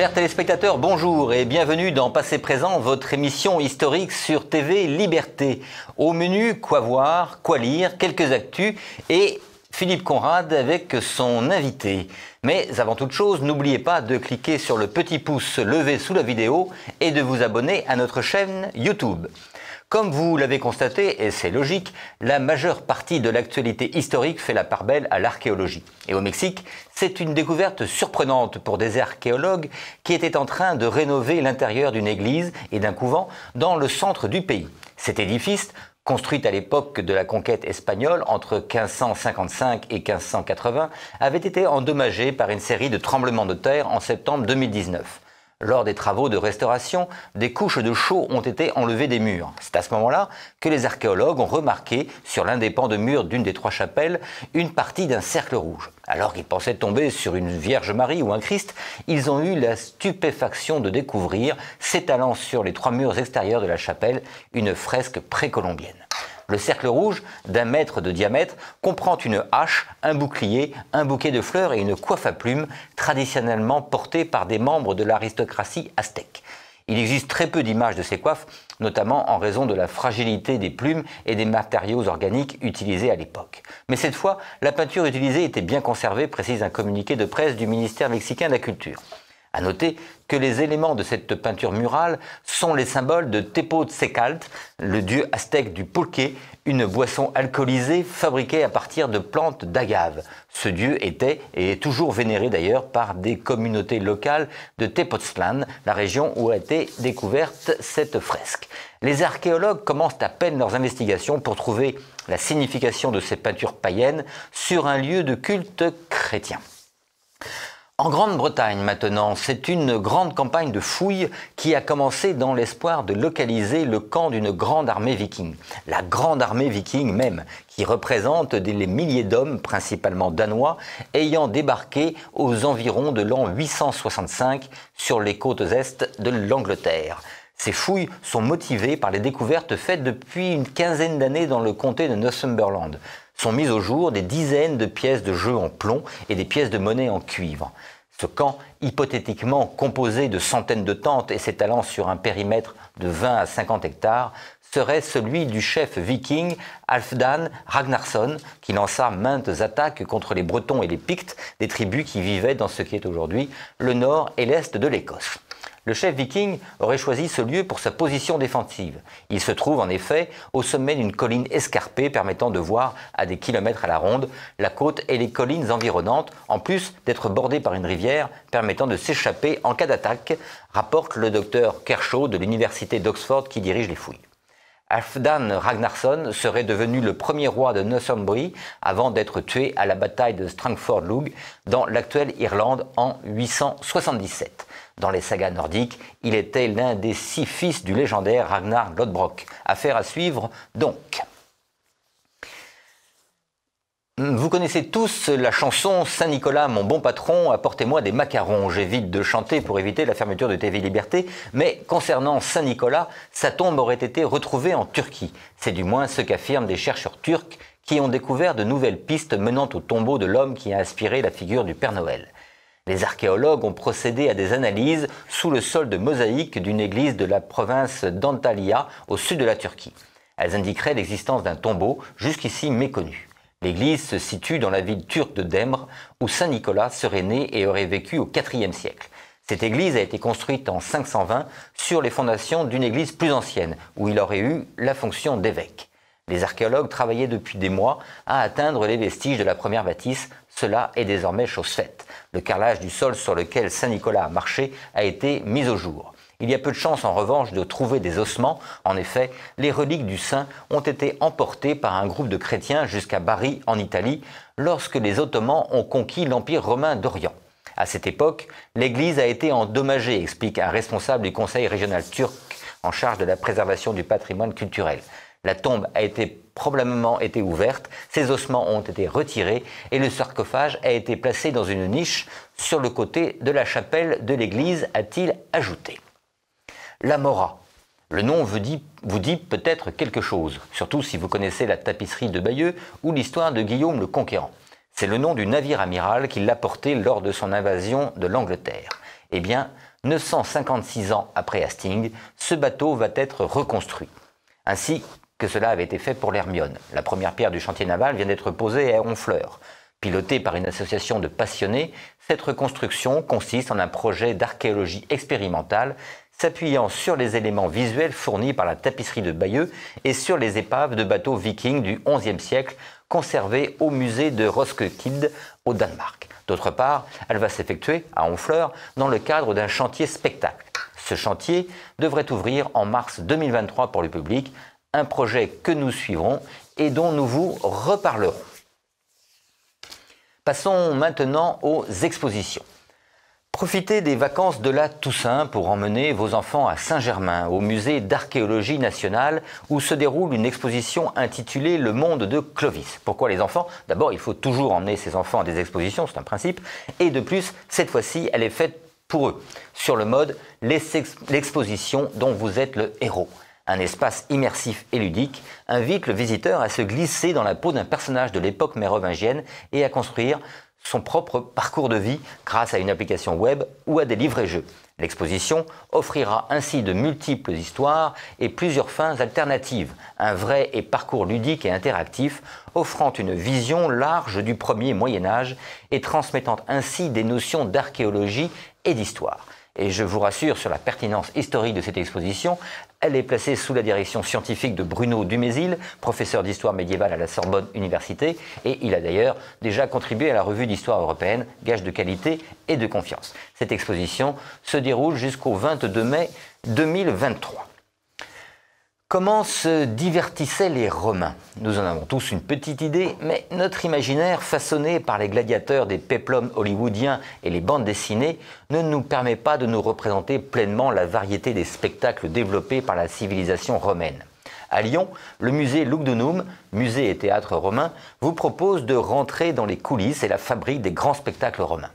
Chers téléspectateurs, bonjour et bienvenue dans Passé Présent, votre émission historique sur TV Liberté. Au menu, quoi voir, quoi lire, quelques actus et Philippe Conrad avec son invité. Mais avant toute chose, n'oubliez pas de cliquer sur le petit pouce levé sous la vidéo et de vous abonner à notre chaîne YouTube. Comme vous l'avez constaté, et c'est logique, la majeure partie de l'actualité historique fait la part belle à l'archéologie. Et au Mexique, c'est une découverte surprenante pour des archéologues qui étaient en train de rénover l'intérieur d'une église et d'un couvent dans le centre du pays. Cet édifice, construit à l'époque de la conquête espagnole entre 1555 et 1580, avait été endommagé par une série de tremblements de terre en septembre 2019. Lors des travaux de restauration, des couches de chaux ont été enlevées des murs. C'est à ce moment-là que les archéologues ont remarqué sur l'un des pans de mur d'une des trois chapelles une partie d'un cercle rouge. Alors qu'ils pensaient tomber sur une Vierge Marie ou un Christ, ils ont eu la stupéfaction de découvrir, s'étalant sur les trois murs extérieurs de la chapelle, une fresque précolombienne. Le cercle rouge, d'un mètre de diamètre, comprend une hache, un bouclier, un bouquet de fleurs et une coiffe à plumes, traditionnellement portée par des membres de l'aristocratie aztèque. Il existe très peu d'images de ces coiffes, notamment en raison de la fragilité des plumes et des matériaux organiques utilisés à l'époque. Mais cette fois, la peinture utilisée était bien conservée, précise un communiqué de presse du ministère mexicain de la Culture. À noter que les éléments de cette peinture murale sont les symboles de Tepoztecalt, le dieu aztèque du pulque, une boisson alcoolisée fabriquée à partir de plantes d'agave. Ce dieu était et est toujours vénéré d'ailleurs par des communautés locales de Tepoztlan, la région où a été découverte cette fresque. Les archéologues commencent à peine leurs investigations pour trouver la signification de ces peintures païennes sur un lieu de culte chrétien. En Grande-Bretagne maintenant, c'est une grande campagne de fouilles qui a commencé dans l'espoir de localiser le camp d'une grande armée viking. La grande armée viking même, qui représente des milliers d'hommes, principalement danois, ayant débarqué aux environs de l'an 865 sur les côtes est de l'Angleterre. Ces fouilles sont motivées par les découvertes faites depuis une quinzaine d'années dans le comté de Northumberland sont mises au jour des dizaines de pièces de jeu en plomb et des pièces de monnaie en cuivre. Ce camp, hypothétiquement composé de centaines de tentes et s'étalant sur un périmètre de 20 à 50 hectares, serait celui du chef viking Alfdan Ragnarsson, qui lança maintes attaques contre les Bretons et les Pictes, des tribus qui vivaient dans ce qui est aujourd'hui le nord et l'est de l'Écosse. Le chef viking aurait choisi ce lieu pour sa position défensive. Il se trouve en effet au sommet d'une colline escarpée permettant de voir à des kilomètres à la ronde la côte et les collines environnantes, en plus d'être bordé par une rivière permettant de s'échapper en cas d'attaque, rapporte le docteur Kershaw de l'université d'Oxford qui dirige les fouilles. Halfdan Ragnarsson serait devenu le premier roi de Northumbrie avant d'être tué à la bataille de Strangford Lough dans l'actuelle Irlande en 877. Dans les sagas nordiques, il était l'un des six fils du légendaire Ragnar Lodbrok. Affaire à suivre donc. Vous connaissez tous la chanson Saint-Nicolas, mon bon patron, apportez-moi des macarons. J'évite de chanter pour éviter la fermeture de TV Liberté, mais concernant Saint-Nicolas, sa tombe aurait été retrouvée en Turquie. C'est du moins ce qu'affirment des chercheurs turcs qui ont découvert de nouvelles pistes menant au tombeau de l'homme qui a inspiré la figure du Père Noël. Les archéologues ont procédé à des analyses sous le sol de mosaïque d'une église de la province d'Antalya au sud de la Turquie. Elles indiqueraient l'existence d'un tombeau jusqu'ici méconnu. L'église se situe dans la ville turque de Demre, où Saint Nicolas serait né et aurait vécu au IVe siècle. Cette église a été construite en 520 sur les fondations d'une église plus ancienne, où il aurait eu la fonction d'évêque. Les archéologues travaillaient depuis des mois à atteindre les vestiges de la première bâtisse. Cela est désormais chose faite. Le carrelage du sol sur lequel Saint Nicolas a marché a été mis au jour. Il y a peu de chances en revanche de trouver des ossements. En effet, les reliques du saint ont été emportées par un groupe de chrétiens jusqu'à Bari en Italie lorsque les Ottomans ont conquis l'Empire romain d'Orient. À cette époque, l'église a été endommagée, explique un responsable du conseil régional turc en charge de la préservation du patrimoine culturel. La tombe a été probablement été ouverte, ses ossements ont été retirés et le sarcophage a été placé dans une niche sur le côté de la chapelle de l'église, a-t-il ajouté. La Mora. Le nom vous dit, dit peut-être quelque chose, surtout si vous connaissez la tapisserie de Bayeux ou l'histoire de Guillaume le Conquérant. C'est le nom du navire amiral qui l'a porté lors de son invasion de l'Angleterre. Eh bien, 956 ans après Hastings, ce bateau va être reconstruit. Ainsi que cela avait été fait pour l'Hermione. La première pierre du chantier naval vient d'être posée à Honfleur. Pilotée par une association de passionnés, cette reconstruction consiste en un projet d'archéologie expérimentale s'appuyant sur les éléments visuels fournis par la tapisserie de Bayeux et sur les épaves de bateaux vikings du XIe siècle conservées au musée de Roskilde au Danemark. D'autre part, elle va s'effectuer à Honfleur dans le cadre d'un chantier spectacle. Ce chantier devrait ouvrir en mars 2023 pour le public, un projet que nous suivrons et dont nous vous reparlerons. Passons maintenant aux expositions. Profitez des vacances de la Toussaint pour emmener vos enfants à Saint-Germain, au musée d'archéologie nationale, où se déroule une exposition intitulée Le monde de Clovis. Pourquoi les enfants? D'abord, il faut toujours emmener ses enfants à des expositions, c'est un principe. Et de plus, cette fois-ci, elle est faite pour eux, sur le mode l'exposition dont vous êtes le héros. Un espace immersif et ludique invite le visiteur à se glisser dans la peau d'un personnage de l'époque mérovingienne et à construire son propre parcours de vie grâce à une application web ou à des livrets-jeux. L'exposition offrira ainsi de multiples histoires et plusieurs fins alternatives, un vrai et parcours ludique et interactif, offrant une vision large du premier Moyen Âge et transmettant ainsi des notions d'archéologie et d'histoire. Et je vous rassure sur la pertinence historique de cette exposition, elle est placée sous la direction scientifique de Bruno Dumézil, professeur d'histoire médiévale à la Sorbonne Université, et il a d'ailleurs déjà contribué à la revue d'histoire européenne, gage de qualité et de confiance. Cette exposition se déroule jusqu'au 22 mai 2023. Comment se divertissaient les Romains? Nous en avons tous une petite idée, mais notre imaginaire, façonné par les gladiateurs des péplums hollywoodiens et les bandes dessinées, ne nous permet pas de nous représenter pleinement la variété des spectacles développés par la civilisation romaine. À Lyon, le musée Lugdunum, musée et théâtre romain, vous propose de rentrer dans les coulisses et la fabrique des grands spectacles romains.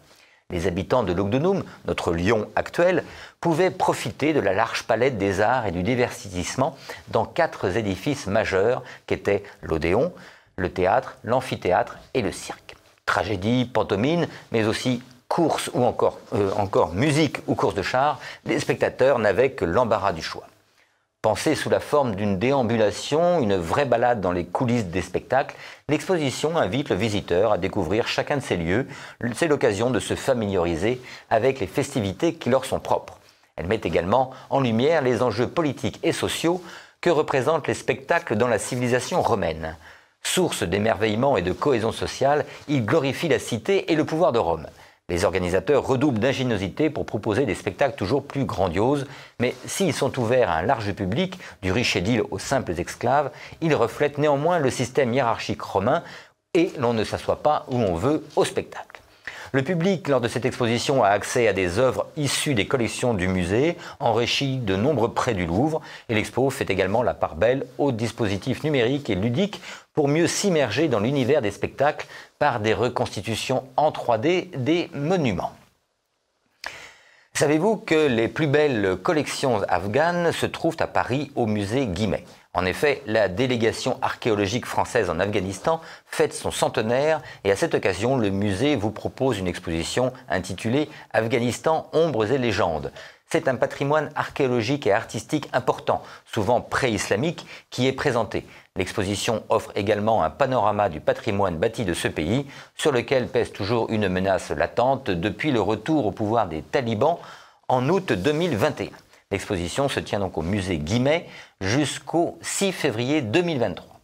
Les habitants de Lugdunum, notre Lyon actuel, pouvaient profiter de la large palette des arts et du divertissement dans quatre édifices majeurs qu'étaient l'Odéon, le théâtre, l'amphithéâtre et le cirque. Tragédie, pantomime, mais aussi course ou encore, euh, encore musique ou course de char, les spectateurs n'avaient que l'embarras du choix. Pensée sous la forme d'une déambulation, une vraie balade dans les coulisses des spectacles, l'exposition invite le visiteur à découvrir chacun de ces lieux. C'est l'occasion de se familiariser avec les festivités qui leur sont propres. Elle met également en lumière les enjeux politiques et sociaux que représentent les spectacles dans la civilisation romaine. Source d'émerveillement et de cohésion sociale, il glorifie la cité et le pouvoir de Rome. Les organisateurs redoublent d'ingéniosité pour proposer des spectacles toujours plus grandioses, mais s'ils sont ouverts à un large public, du riche édile aux simples esclaves, ils reflètent néanmoins le système hiérarchique romain et l'on ne s'assoit pas où on veut au spectacle. Le public, lors de cette exposition, a accès à des œuvres issues des collections du musée, enrichies de nombreux prêts du Louvre, et l'expo fait également la part belle aux dispositifs numériques et ludiques pour mieux s'immerger dans l'univers des spectacles par des reconstitutions en 3D des monuments. Savez-vous que les plus belles collections afghanes se trouvent à Paris au musée Guimet? En effet, la délégation archéologique française en Afghanistan fête son centenaire et à cette occasion, le musée vous propose une exposition intitulée Afghanistan, ombres et légendes. C'est un patrimoine archéologique et artistique important, souvent pré-islamique, qui est présenté. L'exposition offre également un panorama du patrimoine bâti de ce pays, sur lequel pèse toujours une menace latente depuis le retour au pouvoir des talibans en août 2021. L'exposition se tient donc au musée Guimet jusqu'au 6 février 2023.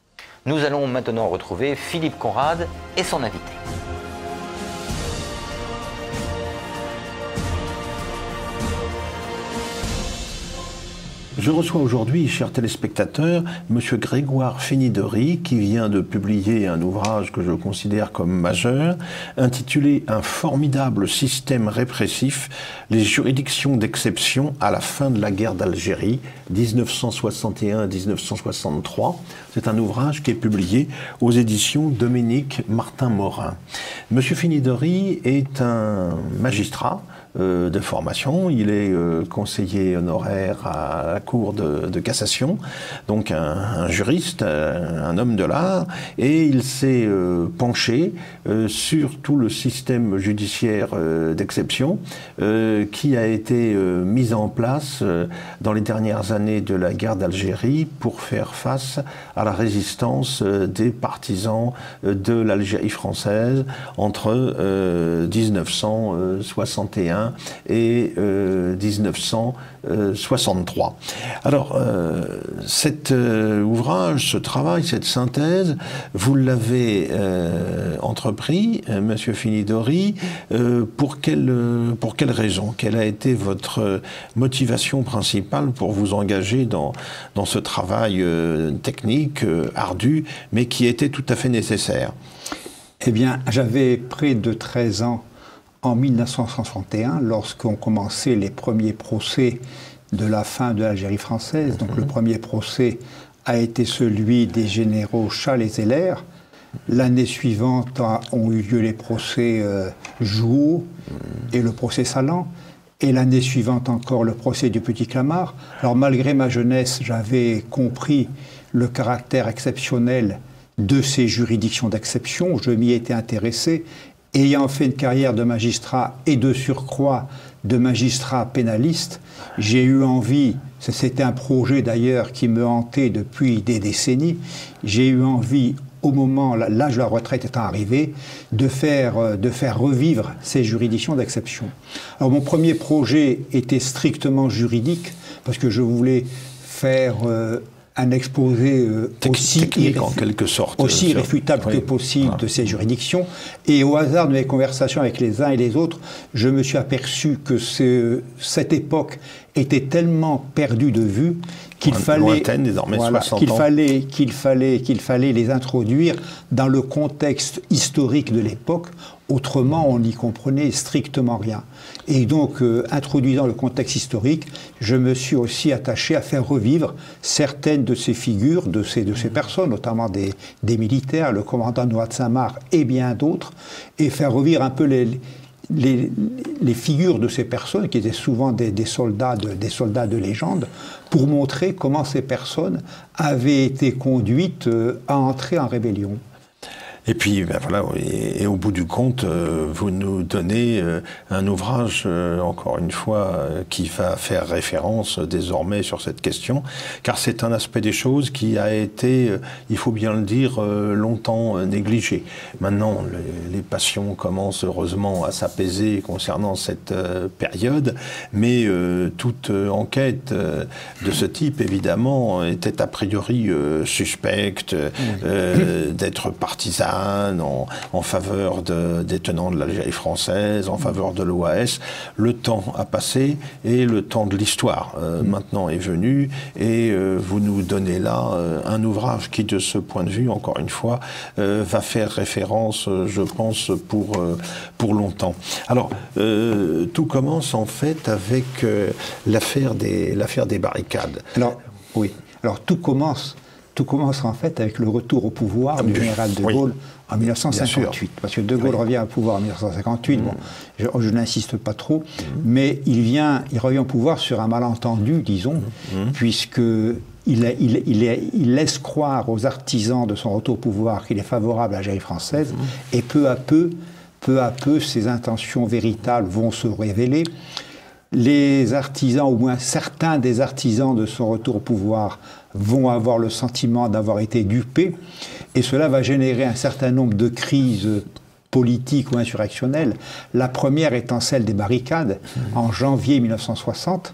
Nous allons maintenant retrouver Philippe Conrad et son invité. Je reçois aujourd'hui, chers téléspectateurs, M. Grégoire Fénidery, qui vient de publier un ouvrage que je considère comme majeur, intitulé Un formidable système répressif, les juridictions d'exception à la fin de la guerre d'Algérie, 1961-1963. C'est un ouvrage qui est publié aux éditions Dominique Martin-Morin. M. Fénidery est un magistrat, de formation. Il est conseiller honoraire à la Cour de, cassation, donc un, juriste, un homme de l'art, et il s'est penché sur tout le système judiciaire d'exception qui a été mis en place dans les dernières années de la guerre d'Algérie pour faire face à la résistance des partisans de l'Algérie française entre 1961 euh, et 1963. Euh, Alors, euh, cet ouvrage, ce travail, cette synthèse, vous l'avez entrepris, Monsieur Finidori, pour quelle, pour quelle raison? Quelle a été votre motivation principale pour vous engager dans, dans ce travail technique, ardu, mais qui était tout à fait nécessaire? Eh bien, j'avais près de 13 ans en 1961, lorsqu'on commençait les premiers procès de la fin de l'Algérie française. Donc, le mhm. premier procès a été celui des généraux Charles et Zeller. L'année suivante ont eu lieu les procès euh, Jouot et le procès Salan. Et l'année suivante encore le procès du Petit Clamart. Alors malgré ma jeunesse, j'avais compris le caractère exceptionnel de ces juridictions d'exception. Je m'y étais intéressé, ayant fait une carrière de magistrat et de surcroît de magistrat pénaliste. J'ai eu envie, c'était un projet d'ailleurs qui me hantait depuis des décennies, j'ai eu envie au moment, l'âge de la retraite étant arrivé, de faire, euh, de faire revivre ces juridictions d'exception. Alors mon premier projet était strictement juridique, parce que je voulais faire euh, un exposé euh, aussi, en quelque sorte, aussi irréfutable que possible de ces juridictions. Et au hasard de mes conversations avec les uns et les autres, je me suis aperçu que cette époque était tellement perdue de vue qu'il fallait, qu'il fallait, qu'il fallait, qu'il fallait les introduire dans le contexte historique de l'époque. Autrement, on n'y comprenait strictement rien. Et donc, euh, introduisant le contexte historique, je me suis aussi attaché à faire revivre certaines de ces figures, de ces, de ces personnes, notamment des, des militaires, le commandant Noah de Saint-Marc et bien d'autres, et faire revivre un peu les, les, figures de ces personnes, qui étaient souvent des, soldats de, des soldats de légende, pour montrer comment ces personnes avaient été conduites euh, à entrer en rébellion. Et puis, ben voilà, et, au bout du compte, euh, vous nous donnez euh, un ouvrage, euh, encore une fois, qui va faire référence désormais sur cette question, car c'est un aspect des choses qui a été, il faut bien le dire, longtemps négligé. Maintenant, les, les, passions commencent heureusement à s'apaiser concernant cette période, mais toute enquête de ce type, évidemment, était a priori suspecte d'être partisane en, faveur des tenants de l'Algérie française, en faveur de l'OAS. Le temps a passé et le temps de l'histoire euh, mm. maintenant est venu et euh, vous nous donnez là euh, un ouvrage qui, de ce point de vue, encore une fois, va faire référence, je pense, pour, pour longtemps. Alors, tout commence en fait avec l'affaire des, des barricades. Alors, oui. Alors, tout commence tout commence en fait avec le retour au pouvoir du général de Gaulle en 1958. Parce que de Gaulle revient au pouvoir en 1958. Bon, je, n'insiste pas trop, mm. mais il vient, il revient au pouvoir sur un malentendu, disons, mm. puisque il, il, il, laisse croire aux artisans de son retour au pouvoir qu'il est favorable à la l'Algérie française, mm. et peu à peu, peu à peu, ses intentions véritables vont se révéler. Les artisans, au moins certains des artisans de son retour au pouvoir, vont avoir le sentiment d'avoir été dupés, et cela va générer un certain nombre de crises politiques ou insurrectionnelles. La première étant celle des barricades en janvier 1960,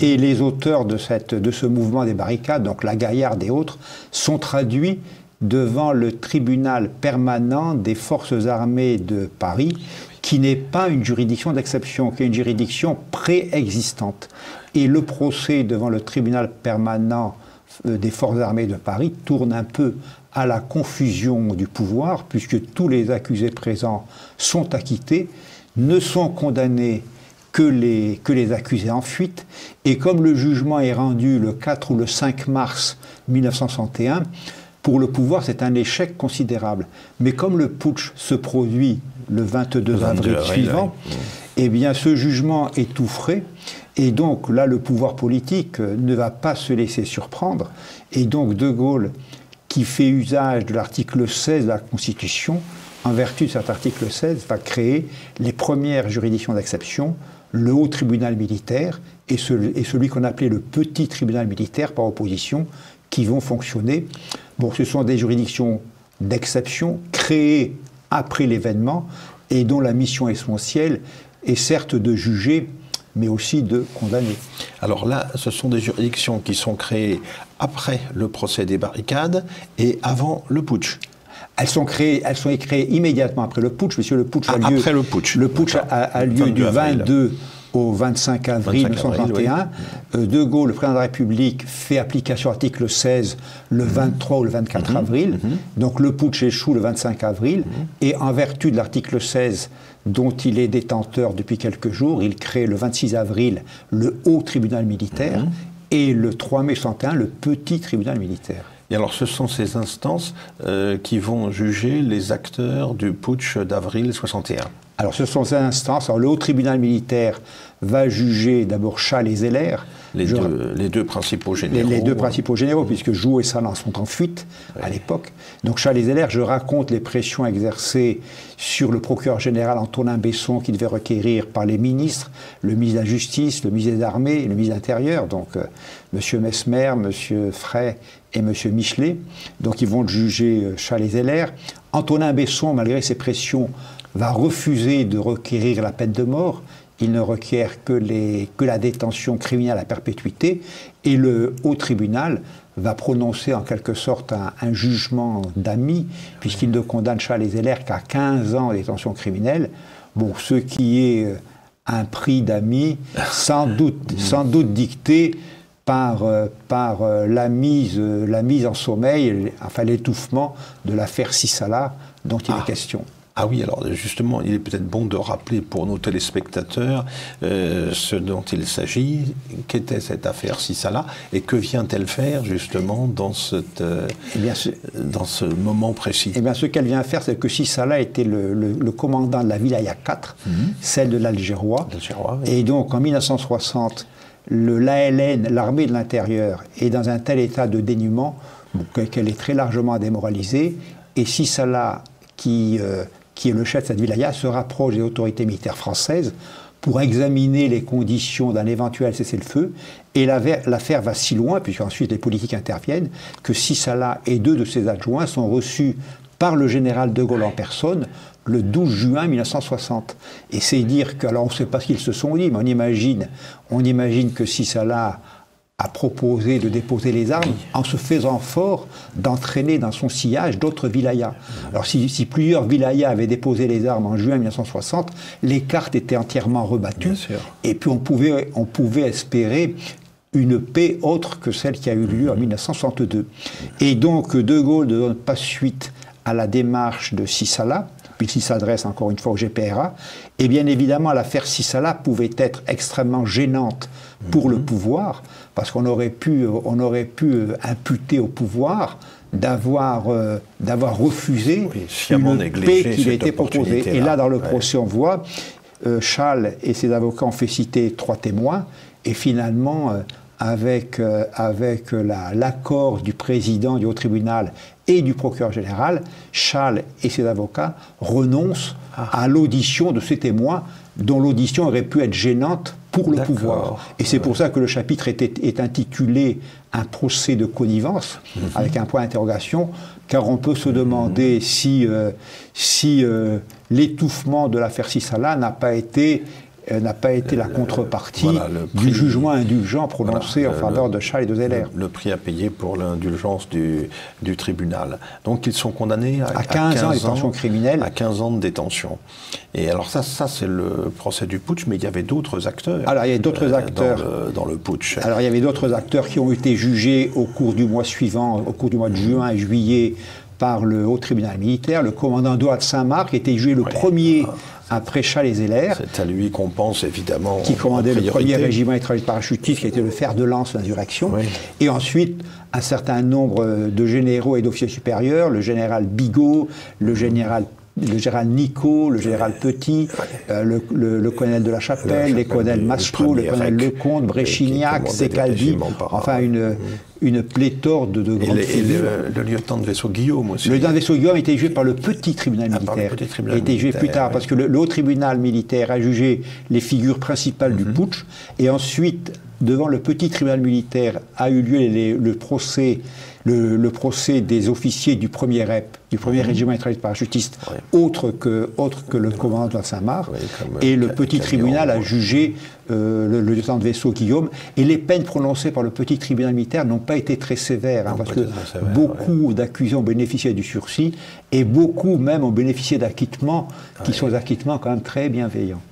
et les auteurs de, cette, de ce mouvement des barricades, donc la Gaillarde et autres, sont traduits devant le tribunal permanent des forces armées de Paris, qui n'est pas une juridiction d'exception, qui est une juridiction préexistante. Et le procès devant le tribunal permanent des forces armées de Paris tourne un peu à la confusion du pouvoir, puisque tous les accusés présents sont acquittés, ne sont condamnés que les, que les accusés en fuite, et comme le jugement est rendu le 4 ou le 5 mars 1961, pour le pouvoir, c'est un échec considérable. Mais comme le putsch se produit le 22 avril suivant, eh bien ce jugement est tout frais. Et donc là, le pouvoir politique ne va pas se laisser surprendre. Et donc De Gaulle, qui fait usage de l'article 16 de la Constitution, en vertu de cet article 16, va créer les premières juridictions d'exception, le haut tribunal militaire et, celui qu'on appelait le petit tribunal militaire par opposition, qui vont fonctionner. Bon, ce sont des juridictions d'exception créées après l'événement et dont la mission essentielle est certes de juger, mais aussi de condamner. Alors là, ce sont des juridictions qui sont créées après le procès des barricades et avant le putsch. Elles sont créées, elles sont créées immédiatement après le putsch, monsieur. Le putsch a ah, lieu. Après le putsch. Le putsch a, lieu du 22 au 25 avril 1931. Euh, de Gaulle, le président de la République, fait application article 16 le 23 mhm. ou le 24 mhm. avril. Mhm. Donc le putsch échoue le 25 avril. Et en vertu de l'article 16 dont il est détenteur depuis quelques jours, il crée le 26 avril le haut tribunal militaire et le 3 mai 1961 le petit tribunal militaire. Et alors, ce sont ces instances euh, qui vont juger les acteurs du putsch d'avril 61. Alors, ce sont ces instances. Alors, le haut tribunal militaire va juger d'abord Chal et Zeller. Les, deux, les, deux, principaux généraux. Les, deux principaux généraux, puisque Jou et Salan sont en fuite à l'époque. Donc Charles et Zeller, je raconte les pressions exercées sur le procureur général Antonin Besson, qui devait requérir par les ministres, le ministre de la Justice, le ministre des Armées, le ministre de l'Intérieur, donc euh, M. Mesmer, M. Frey et M. Michelet. Donc ils vont juger euh, Charles et Zeller. Antonin Besson, malgré ses pressions, va refuser de requérir la peine de mort il ne requiert que, les, que la détention criminelle à perpétuité, et le haut tribunal va prononcer en quelque sorte un, jugement d'amis, puisqu'il ne condamne Charles Zeller qu'à 15 ans de détention criminelle. Bon, ce qui est euh, un prix d'amis, sans doute, sans doute dicté par, euh, par euh, la, mise, la mise en sommeil, enfin l'étouffement de l'affaire Sissala dont il est ah. question. Ah oui, alors justement, il est peut-être bon de rappeler pour nos téléspectateurs euh, ce dont il s'agit, qu'était cette affaire Sissala et que vient-elle faire justement dans, cette, euh, eh bien, ce, dans ce moment précis? Eh bien, ce qu'elle vient faire, c'est que Sissala était le, commandant de la Wilaya 4, mhm. celle de l'Algérois. Et donc, en 1960, l'ALN, l'armée de l'intérieur, est dans un tel état de dénuement qu'elle est très largement démoralisée. Et Sissala, qui euh, qui est le chef de cette se rapproche des autorités militaires françaises pour examiner les conditions d'un éventuel cessez-le-feu. Et l'affaire va si loin, puisqu'ensuite les politiques interviennent, que Sissala et deux de ses adjoints sont reçus par le général de Gaulle en personne le 12 juin 1960. Et c'est dire que, alors on ne sait pas ce qu'ils se sont dit, mais on imagine, on imagine que Sissala a proposé de déposer les armes en se faisant fort d'entraîner dans son sillage d'autres vilayas. Alors si, plusieurs vilayas avaient déposé les armes en juin 1960, les cartes étaient entièrement rebattues et puis on pouvait, on pouvait espérer une paix autre que celle qui a eu lieu en 1962. Et donc De Gaulle ne donne pas suite à la démarche de Sissala, puisqu'il s'adresse encore une fois au GPRA, et bien évidemment l'affaire Sissala pouvait être extrêmement gênante pour le mhm. pouvoir, parce qu'on aurait pu, on aurait pu euh, imputer au pouvoir d'avoir euh, d'avoir refusé oui, paix qui lui était proposée. Et là, dans le procès, on voit euh, Charles et ses avocats ont fait citer trois témoins, et finalement, avec, avec l'accord du président du haut tribunal et du procureur général, Charles et ses avocats renoncent ah. à l'audition de ces témoins, dont l'audition aurait pu être gênante pour le pouvoir. Et c'est pour ça que le chapitre est, intitulé Un procès de connivence, mhm. avec un point d'interrogation, car on peut se demander mhm. si, euh, si euh, l'étouffement de l'affaire Sissala n'a pas été n'a pas été la contrepartie du jugement indulgent prononcé en faveur de Charles et de Zeller. Le, prix à payer pour l'indulgence du, du, tribunal. Donc ils sont condamnés à, 15, ans de détention criminelle. À 15 ans de détention. Et alors ça, ça c'est le procès du putsch, mais il y avait d'autres acteurs. Alors il y avait d'autres euh, acteurs. Dans le, putsch. Alors il y avait d'autres acteurs qui ont été jugés au cours du mois suivant, au cours du mois de juin et juillet, par le haut tribunal militaire. Le commandant Doat de Saint-Marc était jugé le premier après Zeller. C'est à lui qu'on pense évidemment. Qui commandait le premier régiment étranger parachutistes, qui était le fer de lance de l'insurrection. Et ensuite, un certain nombre de généraux et d'officiers supérieurs, le général Bigot, le général le général Nico, le général Petit, euh, le, colonel de la Chapelle, les colonels Mastou, le colonel Lecomte, Bréchignac, Secaldi, enfin une, une pléthore de, de grandes et, le, lieutenant de vaisseau Guillaume aussi. Le lieutenant de vaisseau Guillaume a été jugé par le petit tribunal ah, militaire. Il a été jugé plus tard, parce que le, haut tribunal militaire a jugé les figures principales du mhm. putsch, et ensuite, devant le petit tribunal militaire, a eu lieu le procès le, procès des officiers du premier REP, du premier mhm. régiment régiment par parachutiste, autre, que, autre que le commandant de Saint-Marc. et le petit tribunal a jugé euh, le, lieutenant de vaisseau Guillaume. Et les peines prononcées par le petit tribunal militaire n'ont pas été très sévères, hein, parce que beaucoup d'accusés ont bénéficié du sursis et beaucoup même ont bénéficié d'acquittements qui sont des acquittements quand même très bienveillants.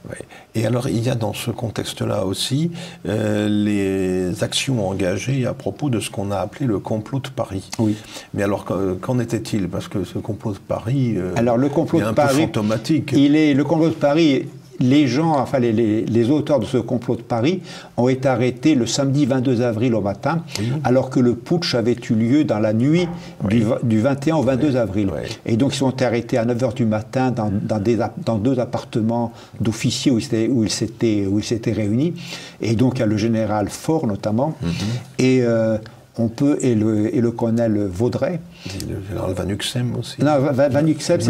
Et alors, il y a dans ce contexte-là aussi euh, les actions engagées à propos de ce qu'on a appelé le complot de Paris. Oui. Mais alors, qu'en était-il? Parce que ce complot de Paris euh, alors, le complot est un de Paris, peu fantomatique. Il est, le complot de Paris les gens, enfin les, auteurs de ce complot de Paris ont été arrêtés le samedi 22 avril au matin, alors que le putsch avait eu lieu dans la nuit du, 21 au 22 avril. Et donc ils sont arrêtés à 9h du matin dans, dans, deux appartements d'officiers où, ils s'étaient réunis. Et donc il y a le général Faure notamment. Mhm. Et euh, on peut, et le, et le colonel Vaudrey. Le général Van Uxem aussi. Non, Van, Uxem,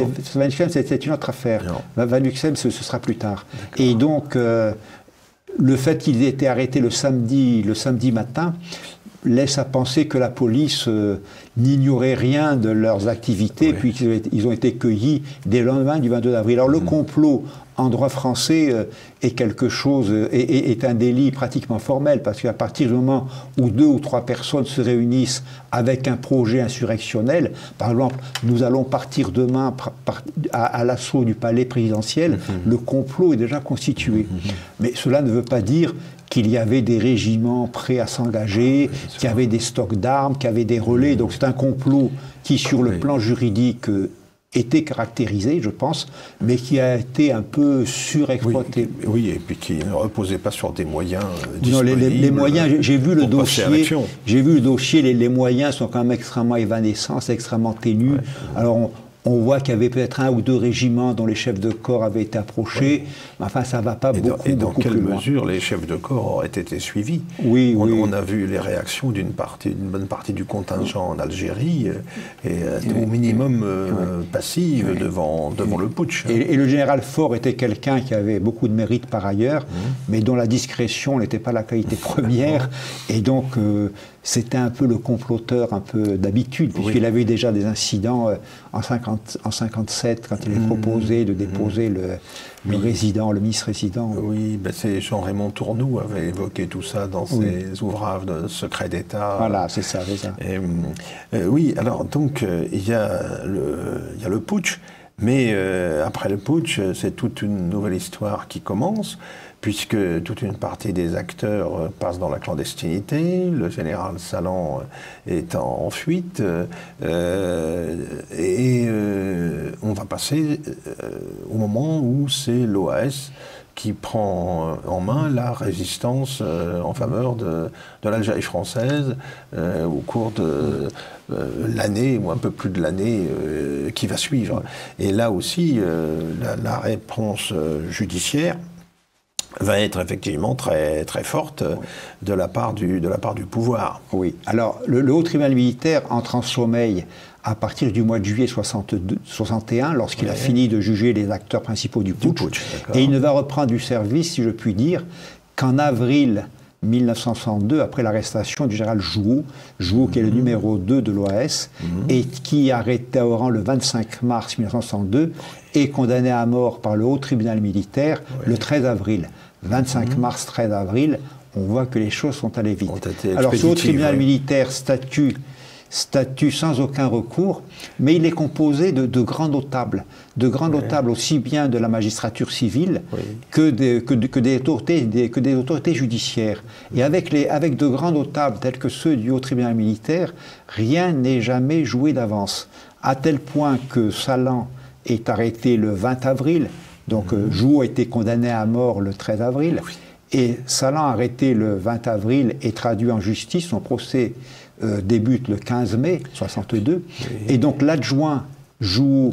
c'est une autre affaire. Van Uxem, ce, sera plus tard. Et donc, euh, le fait qu'ils aient été arrêtés le samedi, le samedi matin laisse à penser que la police euh, n'ignorait rien de leurs activités, puis ils ont été cueillis dès le lendemain du 22 avril. Alors le mm. complot en droit français euh, est quelque chose, euh, est, un délit pratiquement formel, parce qu'à partir du moment où deux ou trois personnes se réunissent avec un projet insurrectionnel, par exemple, nous allons partir demain à, l'assaut du palais présidentiel, mm-hmm. le complot est déjà constitué. Mm-hmm. Mais cela ne veut pas dire qu'il y avait des régiments prêts à s'engager, qu'il y avait des stocks d'armes, qu'il y avait des relais. Donc c'est un complot qui, sur le plan juridique, euh, était caractérisé, je pense, mais qui a été un peu surexploité. Oui, et puis qui ne reposait pas sur des moyens euh, Non, les, moyens, j'ai vu le dossier. J'ai vu le dossier, les, moyens sont quand même extrêmement évanescents, extrêmement ténus. Alors, on voit qu'il y avait peut-être un ou deux régiments dont les chefs de corps avaient été approchés. Mais enfin, ça ne va pas beaucoup, dans, et dans quelle plus mesure les chefs de corps auraient été suivis Oui, on, oui. On a vu les réactions d'une partie, d'une bonne partie du contingent en Algérie, euh, et, euh, au minimum euh, passive devant, devant le putsch. Et, le général Faure était quelqu'un qui avait beaucoup de mérite par ailleurs, mmh. mais dont la discrétion n'était pas la qualité première. et donc, c'était un peu le comploteur un peu d'habitude, puisqu'il avait eu déjà des incidents en, 50, en 57, quand il est mmh. proposé de déposer le, le résident, le ministre-résident. Oui, ben c'est Jean-Raymond Tournou avait évoqué tout ça dans ses ouvrages de secret d'État. Voilà, c'est ça, c'est ça. Euh, oui, alors donc euh, il y, a le, il y a le putsch, mais euh, après le putsch, c'est toute une nouvelle histoire qui commence puisque toute une partie des acteurs euh, passent dans la clandestinité, le général Salan euh, est en, fuite, euh, et on va passer au moment où c'est l'OAS qui prend en main la résistance en faveur de, l'Algérie française au cours de l'année, ou un peu plus de l'année qui va suivre. Et là aussi, la, réponse judiciaire, va être effectivement très, très forte de, la part du, de la part du pouvoir. Oui. Alors, le, haut tribunal militaire entre en sommeil à partir du mois de juillet 62, 61, lorsqu'il a fini de juger les acteurs principaux du putsch. et il ne va reprendre du service, si je puis dire, qu'en avril 1962, après l'arrestation du général Jouot, Jouot qui est le mhm. numéro 2 de l'OAS, mhm. et qui arrêté à Oran le 25 mars 1962 et condamné à mort par le haut tribunal militaire le 13 avril. 25 mhm. mars, 13 avril, on voit que les choses sont allées vite. Alors ce haut tribunal militaire statue statut sans aucun recours, mais il est composé de, grands notables, de grands notables aussi bien de la magistrature civile que, des, que, des autorités, que, des, autorités, judiciaires. Et avec, les, avec de grands notables tels que ceux du haut tribunal militaire, rien n'est jamais joué d'avance. À tel point que Salan est arrêté le 20 avril, donc mmh. Jouot a été condamné à mort le 13 avril, et Salan arrêté le 20 avril et traduit en justice, son procès euh, débute le 15 mai 62. Et donc l'adjoint joue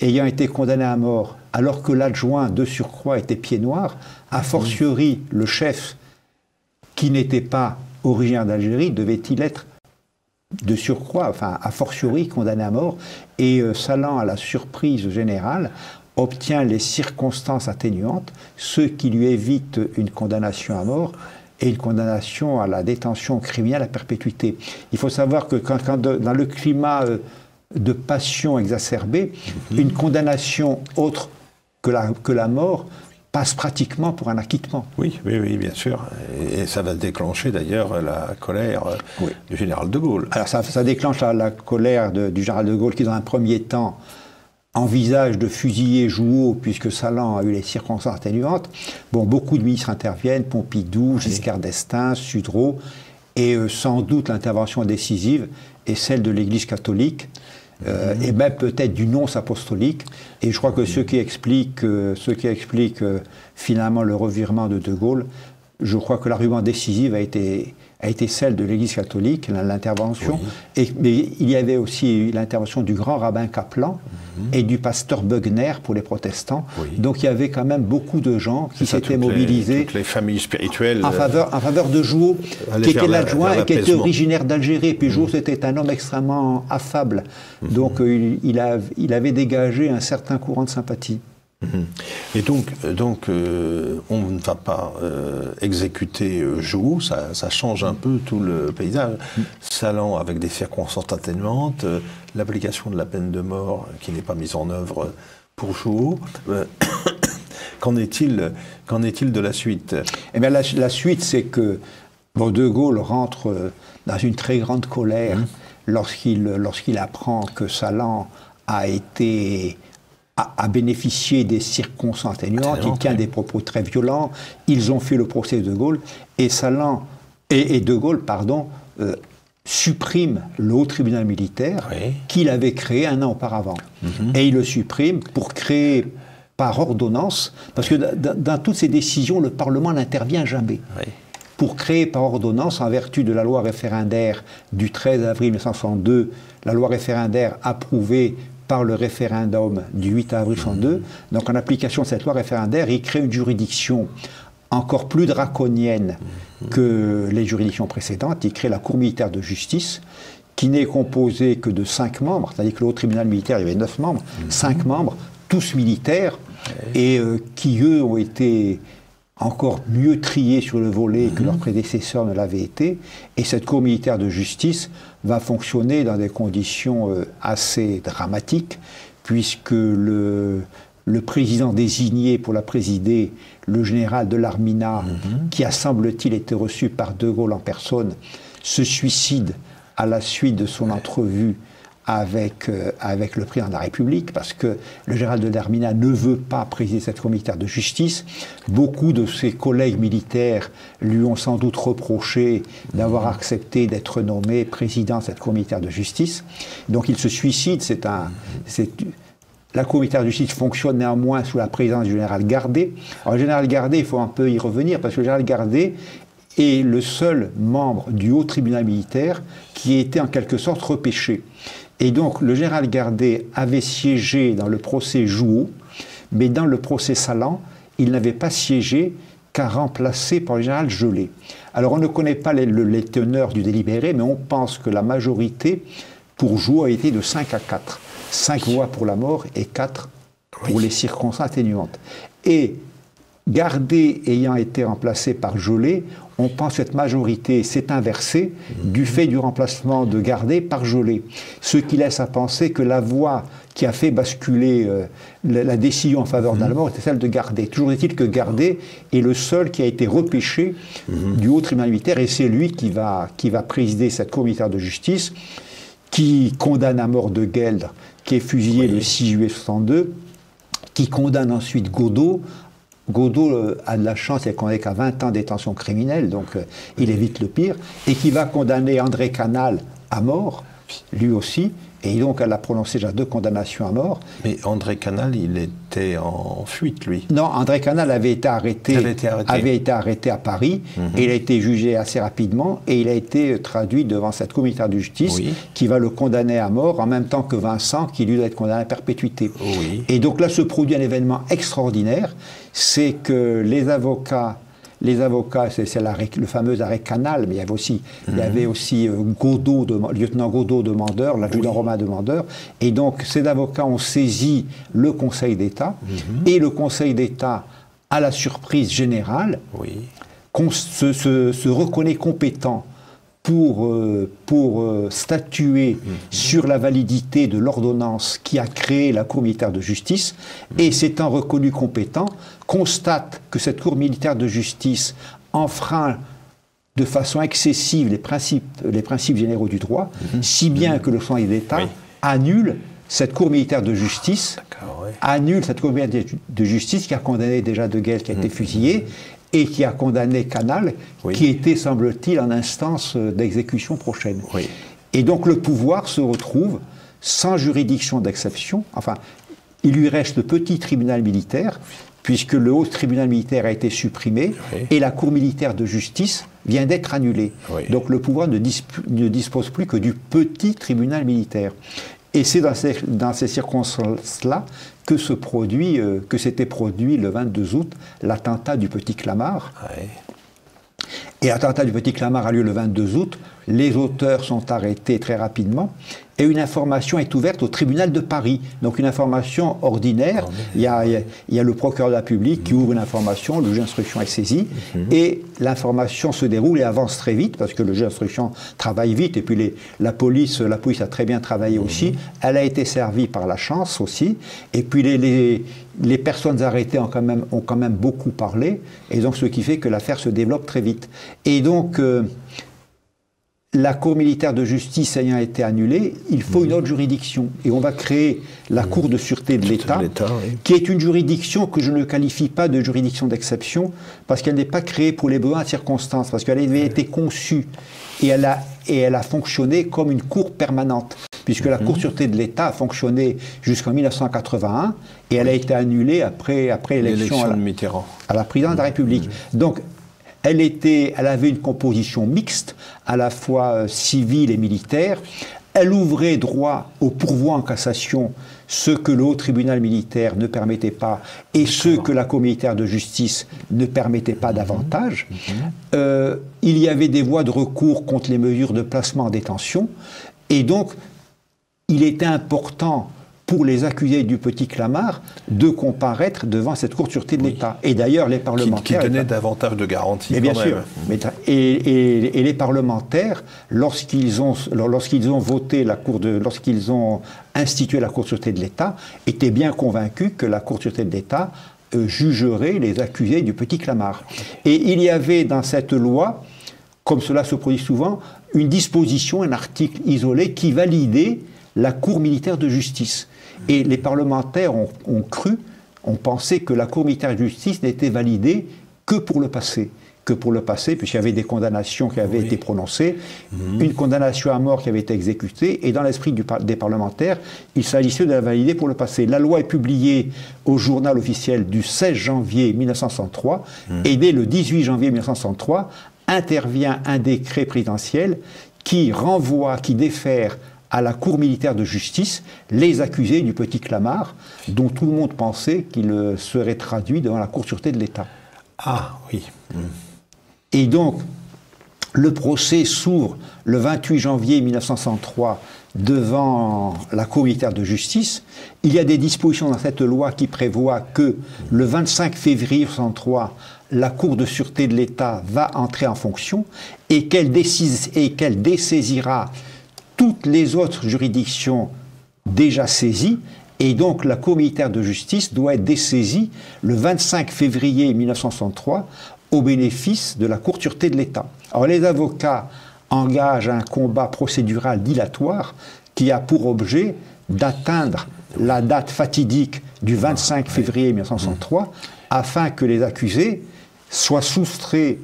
ayant été condamné à mort, alors que l'adjoint de surcroît était pied noir, a fortiori le chef, qui n'était pas originaire d'Algérie, devait-il être de surcroît, enfin a fortiori condamné à mort, et euh, Salan, à la surprise générale, obtient les circonstances atténuantes, ce qui lui évite une condamnation à mort et une condamnation à la détention criminelle à perpétuité. Il faut savoir que quand, dans le climat euh, de passion exacerbée, mhm. une condamnation autre que la, que la mort passe pratiquement pour un acquittement. Oui, oui, oui, bien sûr. Et, ça va déclencher d'ailleurs la colère euh, du général de Gaulle. Alors ça, ça déclenche la, colère du général de Gaulle qui, dans un premier temps, envisage de fusiller Jouot puisque Salan a eu les circonstances atténuantes. Bon, beaucoup de ministres interviennent, Pompidou, Giscard d'Estaing, Sudreau, et euh, sans doute l'intervention décisive est celle de l'Église catholique euh, et même peut-être du nonce apostolique. Et je crois que ce qui explique, euh, ce qui explique finalement le revirement de De Gaulle, je crois que l'argument décisif a été a été celle de l'Église catholique, l'intervention. Mais il y avait aussi l'intervention du grand rabbin Kaplan mhm. et du pasteur Bugner pour les protestants. Donc il y avait quand même beaucoup de gens qui s'étaient mobilisés. toutes les familles spirituelles. En faveur, en faveur de Jouot, qui était l'adjoint et qui était originaire d'Algérie. Puis Jouot, mhm. c'était un homme extrêmement affable. Mhm. Donc euh, il, il avait dégagé un certain courant de sympathie. Mhm. Et donc, euh, donc euh, on ne va pas euh, exécuter Jou, ça, change un peu tout le paysage. Salant avec des circonstances atténuantes, l'application de la peine de mort qui n'est pas mise en œuvre pour Jou. Qu'en est-il qu'en est-il de la suite? Eh bien, la, suite, c'est que De Gaulle rentre dans une très grande colère mhm. lorsqu'il lorsqu'il apprend que Salan a été a, bénéficié des circonstances atténuantes, il tient des propos très violents, ils ont fait le procès de De Gaulle, et Salan, et, De Gaulle, pardon, euh, supprime le haut tribunal militaire qu'il avait créé un an auparavant. Mhm. Et il le supprime pour créer par ordonnance, parce que dans, toutes ces décisions, le Parlement n'intervient jamais. Pour créer par ordonnance, en vertu de la loi référendaire du 13 avril 1962, la loi référendaire approuvée par le référendum du 8 avril 1902. Donc en application de cette loi référendaire, il crée une juridiction encore plus draconienne que les juridictions précédentes. Il crée la Cour militaire de justice, qui n'est composée que de cinq membres, c'est-à-dire que le haut tribunal militaire, il y avait neuf membres, cinq membres, tous militaires, et euh, qui, eux, ont été encore mieux triés sur le volet que leurs prédécesseurs ne l'avaient été. Et cette Cour militaire de justice va fonctionner dans des conditions euh, assez dramatiques, puisque le, le président désigné pour la présider, le général de l'Armina, mhm. qui a semble-t-il été reçu par De Gaulle en personne, se suicide à la suite de son entrevue avec, euh, avec le président de la République, parce que le général de Darmina ne veut pas présider cette comité de justice. Beaucoup de ses collègues militaires lui ont sans doute reproché d'avoir accepté d'être nommé président de cette comité de justice. Donc il se suicide. La comité de justice fonctionne néanmoins sous la présidence du général Gardet. Alors, le général Gardet, il faut un peu y revenir, parce que le général Gardet est le seul membre du haut tribunal militaire qui a été en quelque sorte repêché. Et donc le général Gardet avait siégé dans le procès Jouot, mais dans le procès Salan, il n'avait pas siégé car remplacé par le général Gelé. Alors on ne connaît pas les, teneurs du délibéré, mais on pense que la majorité pour Jouot a été de 5 à 4. 5 voix pour la mort et 4 pour les circonstances atténuantes. Et Gardet ayant été remplacé par Jolet, on pense que cette majorité s'est inversée du fait du remplacement de Gardet par Jolet. Ce qui laisse à penser que la voix qui a fait basculer euh, la, décision en faveur mmh. d'Allemand était celle de Gardet. Toujours est-il que Gardet est le seul qui a été repêché mhm. du haut tribunal militaire et c'est lui qui va, qui va présider cette cour militaire de justice qui condamne à mort de Gueldre, qui est fusillé le 6 juillet 62, qui condamne ensuite Godot Godot euh, a de la chance et qu'on est qu'à 20 ans détention criminelle, donc euh, il évite le pire, et qui va condamner André Canal à mort, lui aussi, Et donc, elle a prononcé déjà deux condamnations à mort. Mais André Canal, il était en fuite, lui. Non, André Canal avait été arrêté, avait été arrêté. Avait été arrêté à Paris. Mhm. Et il a été jugé assez rapidement. Et il a été traduit devant cette commissaire de justice qui va le condamner à mort en même temps que Vincent, qui lui doit être condamné à perpétuité. Et donc là se produit un événement extraordinaire. C'est que les avocats les avocats, c'est le fameux arrêt Canal, mais il y avait aussi, il y mhm. avait aussi euh, Godot, de, lieutenant Godot demandeur, l'adjudant romain demandeur, et donc ces avocats ont saisi le Conseil d'État, mhm. et le Conseil d'État, à la surprise générale, se, reconnaît compétent pour, euh, pour euh, statuer mhm. sur la validité de l'ordonnance qui a créé la Cour militaire de justice, et s'étant reconnu compétent, constate que cette Cour militaire de justice enfreint de façon excessive les principes, les principes généraux du droit, mhm. si bien mhm. que le Conseil d'État annule cette Cour militaire de justice, annule cette Cour militaire de justice qui a condamné déjà De Gaulle qui a été mhm. fusillé et qui a condamné Canal, qui était, semble-t-il, en instance d'exécution prochaine. Et donc le pouvoir se retrouve sans juridiction d'exception, enfin, il lui reste le petit tribunal militaire puisque le haut tribunal militaire a été supprimé et la Cour militaire de justice vient d'être annulée. Donc le pouvoir ne, dispose plus que du petit tribunal militaire. Et c'est dans ces, circonstances-là que se produit, euh, que s'était produit le 22 août l'attentat du Petit Clamart. Et l'attentat du Petit Clamart a lieu le 22 août. Les auteurs sont arrêtés très rapidement et une information est ouverte au tribunal de Paris. Donc une information ordinaire. Il y a, le procureur de la République qui ouvre une information, le juge d'instruction est saisi, mhm. et l'information se déroule et avance très vite, parce que le juge d'instruction travaille vite, et puis la, police, la police a très bien travaillé mhm. aussi. Elle a été servie par la chance aussi, et puis les, personnes arrêtées ont quand, même, ont quand même beaucoup parlé, et donc ce qui fait que l'affaire se développe très vite. Et donc... Euh, la Cour militaire de justice ayant été annulée, il faut une autre juridiction. Et on va créer la Cour de sûreté de l'État, qui est une juridiction que je ne qualifie pas de juridiction d'exception, parce qu'elle n'est pas créée pour les besoins de circonstances, parce qu'elle avait été conçue et elle, a, et elle a fonctionné comme une Cour permanente, puisque la Cour de sûreté de l'État a fonctionné jusqu'en 1981 et elle a été annulée après, après l'élection à, à, la présidence de la République. Donc elle, était, elle avait une composition mixte, à la fois euh, civile et militaire. Elle ouvrait droit au pourvoi en cassation, ce que le haut tribunal militaire ne permettait pas et ce que la Cour militaire de justice ne permettait pas davantage. Mhm. Euh, il y avait des voies de recours contre les mesures de placement en détention. Et donc, il était important pour les accusés du petit Clamart de comparaître devant cette Cour de sûreté de l'État. Et d'ailleurs, les parlementaires... Qui, donnait davantage de garanties. bien sûr. et, les parlementaires, lorsqu'ils ont, lorsqu'ils ont voté la Cour de... lorsqu'ils ont institué la Cour de sûreté de l'État, étaient bien convaincus que la Cour de sûreté de l'État euh, jugerait les accusés du petit Clamart. Et il y avait dans cette loi, comme cela se produit souvent, une disposition, un article isolé qui validait la Cour militaire de justice. Et les parlementaires ont, cru, ont pensé que la Cour militaire de justice n'était validée que pour le passé que pour le passé, puisqu'il y avait des condamnations qui avaient été prononcées, mhm. une condamnation à mort qui avait été exécutée, et dans l'esprit des parlementaires, il s'agissait de la valider pour le passé. La loi est publiée au journal officiel du 16 janvier 1963, mhm. et dès le 18 janvier 1963, intervient un décret présidentiel qui renvoie, qui défère à la Cour militaire de justice les accusés du petit Clamart, dont tout le monde pensait qu'il serait traduit devant la Cour de sûreté de l'État. Ah oui. Et donc, le procès s'ouvre le 28 janvier 1963 devant la Cour militaire de justice. Il y a des dispositions dans cette loi qui prévoient que le 25 février 1963, la Cour de sûreté de l'État va entrer en fonction et qu'elle dessaisira toutes les autres juridictions déjà saisies, et donc la Cour militaire de justice doit être dessaisie le 25 février 1963 au bénéfice de la Cour sûreté de l'État. Alors les avocats engagent un combat procédural dilatoire qui a pour objet d'atteindre la date fatidique du 25 février 1963 afin que les accusés soient soustraits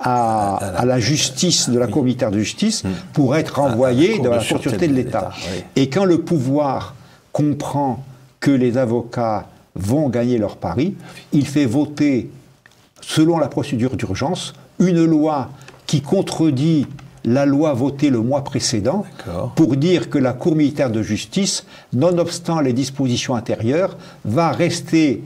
à, la justice de la cour militaire de justice hmm. pour être renvoyé dans la Cour de l'État. Et quand le pouvoir comprend que les avocats vont gagner leur pari, il fait voter, selon la procédure d'urgence, une loi qui contredit la loi votée le mois précédent pour dire que la Cour militaire de justice, nonobstant les dispositions intérieures, va rester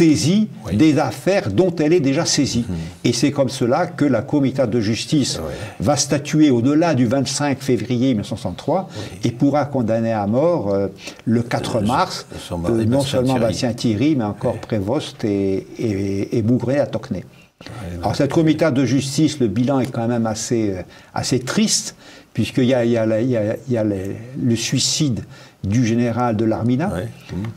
saisie des affaires dont elle est déjà saisie. Mhm. Et c'est comme cela que la Comité de justice va statuer au-delà du 25 février 1963 et pourra condamner à mort euh, le 4 mars euh, non seulement Bastien Thierry, mais encore Prévost et, et, Bougré à Tocnay. Alors cette Comité de justice, le bilan est quand même assez, euh, assez triste, puisqu'il y a, il y a, il y a, le suicide du général de l'Armina,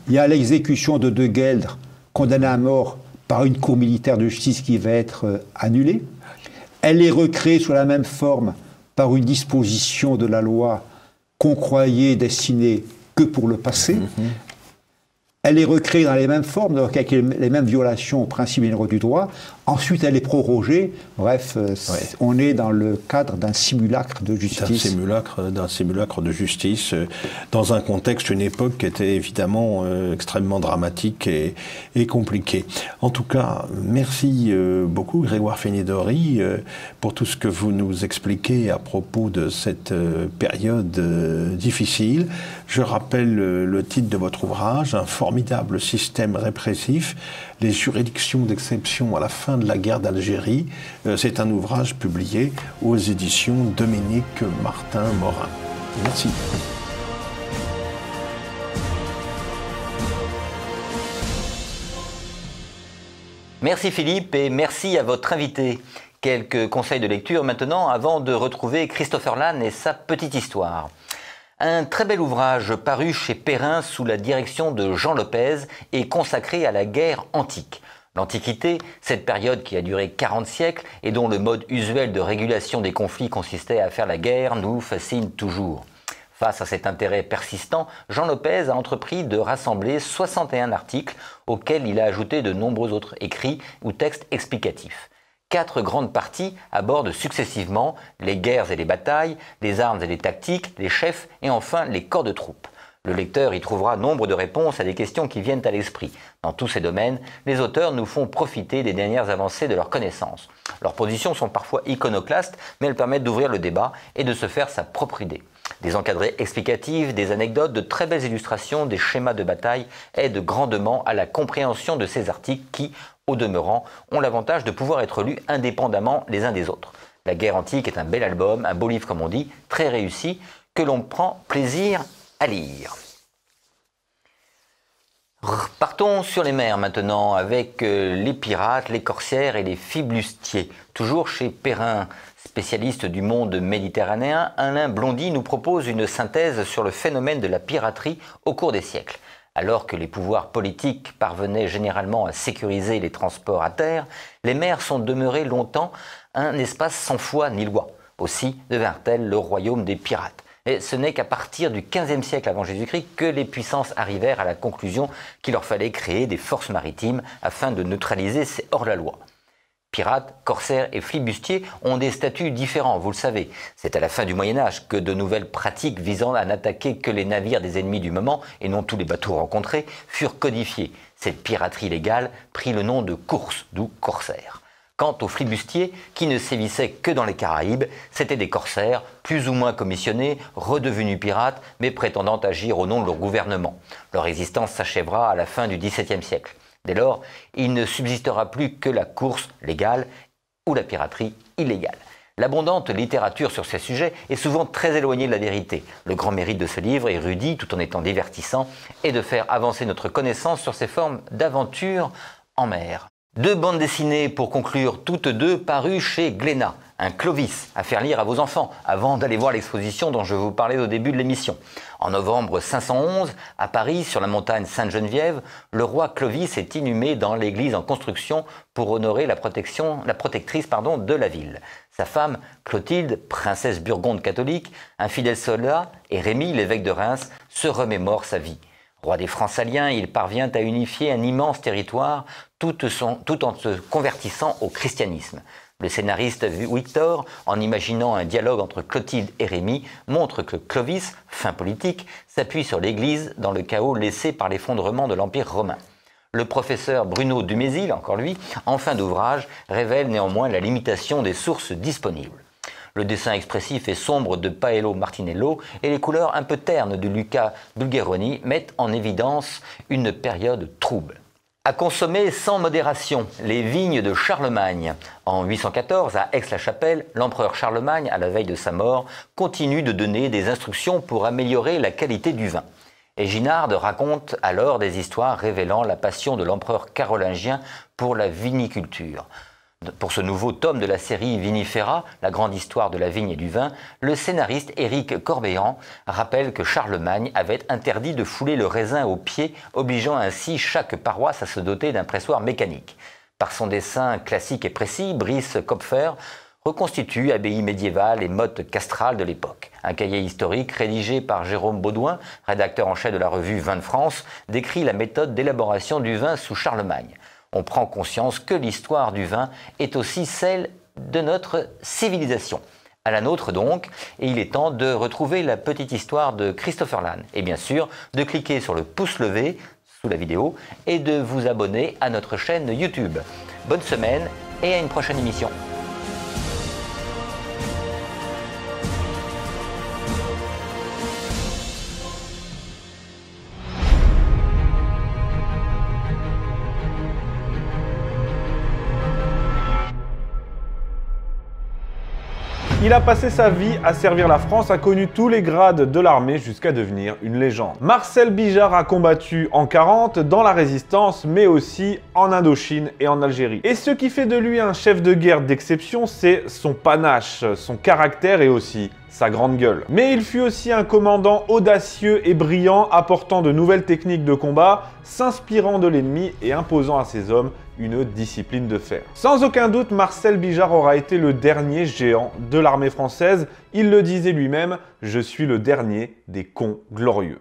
il y a l'exécution de De Gueldre, condamnée à mort par une cour militaire de justice qui va être euh, annulée. Elle est recréée sous la même forme par une disposition de la loi qu'on croyait destinée que pour le passé. Mm-hmm. Elle est recréée dans les mêmes formes, avec les mêmes violations aux principes généraux du droit. Ensuite, elle est prorogée. Bref, euh, on est dans le cadre d'un simulacre de justice. D'un simulacre, d'un simulacre de justice, euh, dans un contexte, une époque qui était évidemment euh, extrêmement dramatique et, et, compliquée. En tout cas, merci beaucoup, Grégoire Fénidori, pour tout ce que vous nous expliquez à propos de cette période difficile. Je rappelle le titre de votre ouvrage, Un formidable système répressif, les juridictions d'exception à la fin de la guerre d'Algérie. Euh, c'est un ouvrage publié aux éditions Dominique Martin Morin. Merci. Merci Philippe et merci à votre invité. Quelques conseils de lecture maintenant avant de retrouver Christopher Lann et sa petite histoire. Un très bel ouvrage paru chez Perrin sous la direction de Jean Lopez et consacré à la guerre antique. L'Antiquité, cette période qui a duré 40 siècles et dont le mode usuel de régulation des conflits consistait à faire la guerre, nous fascine toujours. Face à cet intérêt persistant, Jean Lopez a entrepris de rassembler 61 articles auxquels il a ajouté de nombreux autres écrits ou textes explicatifs quatre grandes parties abordent successivement les guerres et les batailles, les armes et les tactiques, les chefs et enfin les corps de troupes. Le lecteur y trouvera nombre de réponses à des questions qui viennent à l'esprit. Dans tous ces domaines, les auteurs nous font profiter des dernières avancées de leurs connaissances. Leurs positions sont parfois iconoclastes, mais elles permettent d'ouvrir le débat et de se faire sa propre idée. Des encadrés explicatifs, des anecdotes, de très belles illustrations, des schémas de bataille aident grandement à la compréhension de ces articles qui, au demeurant, ont l'avantage de pouvoir être lus indépendamment les uns des autres. La guerre antique est un bel album, un beau livre comme on dit, très réussi, que l'on prend plaisir à lire. Partons sur les mers maintenant avec euh, les pirates, les corsaires et les fiblustiers. Toujours chez Perrin, spécialiste du monde méditerranéen, Alain Blondy nous propose une synthèse sur le phénomène de la piraterie au cours des siècles. Alors que les pouvoirs politiques parvenaient généralement à sécuriser les transports à terre, les mers sont demeurées longtemps un espace sans foi ni loi. Aussi devinrent-elles le royaume des pirates. Et ce n'est qu'à partir du XVe siècle avant Jésus-Christ que les puissances arrivèrent à la conclusion qu'il leur fallait créer des forces maritimes afin de neutraliser ces hors-la-loi. Pirates, corsaires et flibustiers ont des statuts différents, vous le savez. C'est à la fin du Moyen Âge que de nouvelles pratiques visant à n'attaquer que les navires des ennemis du moment, et non tous les bateaux rencontrés, furent codifiées. Cette piraterie légale prit le nom de course, d'où corsaire. Quant aux flibustiers, qui ne sévissaient que dans les Caraïbes, c'étaient des corsaires, plus ou moins commissionnés, redevenus pirates, mais prétendant agir au nom de leur gouvernement. Leur existence s'achèvera à la fin du XVIIe siècle. Dès lors, il ne subsistera plus que la course légale ou la piraterie illégale. L'abondante littérature sur ces sujets est souvent très éloignée de la vérité. Le grand mérite de ce livre, érudit tout en étant divertissant, est de faire avancer notre connaissance sur ces formes d'aventure en mer. Deux bandes dessinées pour conclure, toutes deux parues chez Glénat. Un Clovis à faire lire à vos enfants avant d'aller voir l'exposition dont je vous parlais au début de l'émission. En novembre 511, à Paris, sur la montagne Sainte-Geneviève, le roi Clovis est inhumé dans l'église en construction pour honorer la, protectrice pardon, de la ville. Sa femme, Clotilde, princesse burgonde catholique, un fidèle soldat, et Rémy, l'évêque de Reims, se remémore sa vie. Roi des Francaliens, il parvient à unifier un immense territoire tout, en se convertissant au christianisme. Le scénariste Victor, en imaginant un dialogue entre Clotilde et Rémy, montre que Clovis, fin politique, s'appuie sur l'Église dans le chaos laissé par l'effondrement de l'Empire romain. Le professeur Bruno Dumézil, encore lui, en fin d'ouvrage, révèle néanmoins la limitation des sources disponibles. Le dessin expressif et sombre de Paolo Martinello et les couleurs un peu ternes de Luca Bulgeroni mettent en évidence une période trouble. À consommer sans modération, les vignes de Charlemagne. En 814, à Aix-la-Chapelle, l'empereur Charlemagne, à la veille de sa mort, continue de donner des instructions pour améliorer la qualité du vin. Et Ginard raconte alors des histoires révélant la passion de l'empereur carolingien pour la viniculture. Pour ce nouveau tome de la série Vinifera, la grande histoire de la vigne et du vin, le scénariste Éric Corbéan rappelle que Charlemagne avait interdit de fouler le raisin au pied, obligeant ainsi chaque paroisse à se doter d'un pressoir mécanique. Par son dessin classique et précis, Brice Kopfer reconstitue abbaye médiévale et motte castrale de l'époque. Un cahier historique rédigé par Jérôme Baudouin, rédacteur en chef de la revue Vin de France, décrit la méthode d'élaboration du vin sous Charlemagne on prend conscience que l'histoire du vin est aussi celle de notre civilisation. À la nôtre donc, et il est temps de retrouver la petite histoire de Christopher Lann. Et bien sûr, de cliquer sur le pouce levé sous la vidéo et de vous abonner à notre chaîne YouTube. Bonne semaine et à une prochaine émission. Il a passé sa vie à servir la France, a connu tous les grades de l'armée jusqu'à devenir une légende. Marcel Bijard a combattu en 40 dans la résistance, mais aussi en Indochine et en Algérie. Et ce qui fait de lui un chef de guerre d'exception, c'est son panache, son caractère et aussi sa grande gueule. Mais il fut aussi un commandant audacieux et brillant, apportant de nouvelles techniques de combat, s'inspirant de l'ennemi et imposant à ses hommes une discipline de fer. Sans aucun doute, Marcel Bijard aura été le dernier géant de l'armée française. Il le disait lui-même, je suis le dernier des cons glorieux.